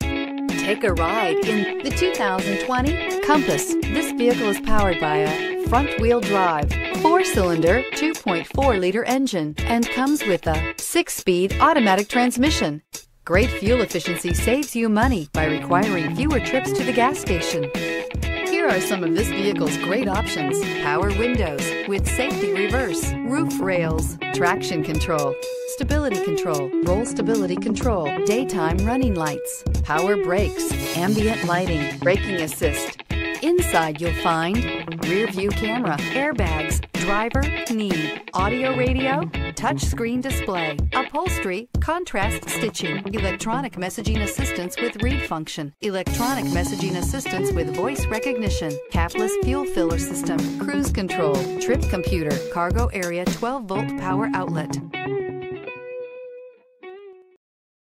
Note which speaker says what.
Speaker 1: Take a ride in the 2020 Compass. This vehicle is powered by a front-wheel drive, four-cylinder, 2.4-liter engine, and comes with a six-speed automatic transmission. Great fuel efficiency saves you money by requiring fewer trips to the gas station. Here are some of this vehicle's great options. Power windows with safety reverse, roof rails, traction control, stability control, roll stability control, daytime running lights, power brakes, ambient lighting, braking assist. Inside you'll find rear view camera, airbags, driver, knee, audio radio, touchscreen display, upholstery, contrast stitching, electronic messaging assistance with read function, electronic messaging assistance with voice recognition, capless fuel filler system, cruise control, trip computer, cargo area 12 volt power outlet.